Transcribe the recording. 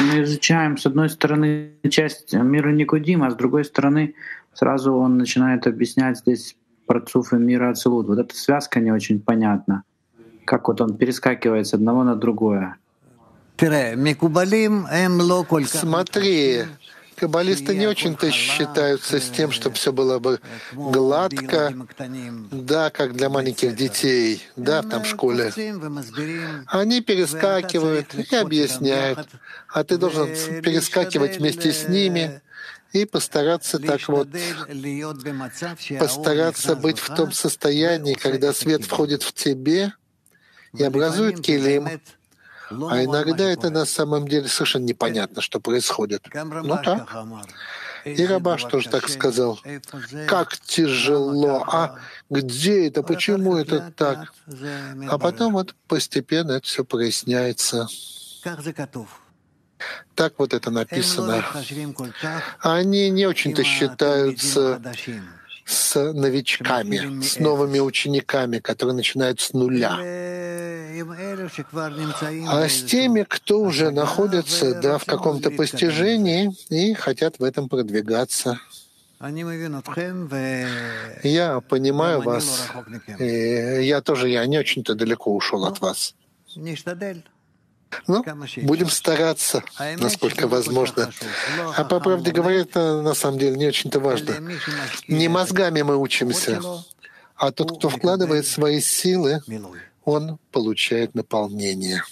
мы изучаем, с одной стороны, часть мира Никодима, а с другой стороны, сразу он начинает объяснять здесь про мира Ацелут. Вот эта связка не очень понятна. Как вот он перескакивает с одного на другое. Смотри, каббалисты не очень-то считаются с тем, чтобы все было бы гладко, да, как для маленьких детей, да, там в школе. Они перескакивают и объясняют, а ты должен перескакивать вместе с ними и постараться так вот, постараться быть в том состоянии, когда свет входит в тебе и образует килим, а иногда это на самом деле совершенно непонятно, что происходит. Ну так. И Рабаш тоже так сказал. Как тяжело, а где это, почему это так? А потом вот постепенно это все проясняется. Так вот это написано. Они не очень-то считаются с новичками, с новыми учениками, которые начинают с нуля. А с теми, кто уже находится да, в каком-то постижении и хотят в этом продвигаться. Я понимаю вас. И я тоже я не очень-то далеко ушел от вас. Ну, будем стараться, насколько возможно. А по правде говоря, это на самом деле не очень-то важно. Не мозгами мы учимся, а тот, кто вкладывает свои силы, он получает наполнение.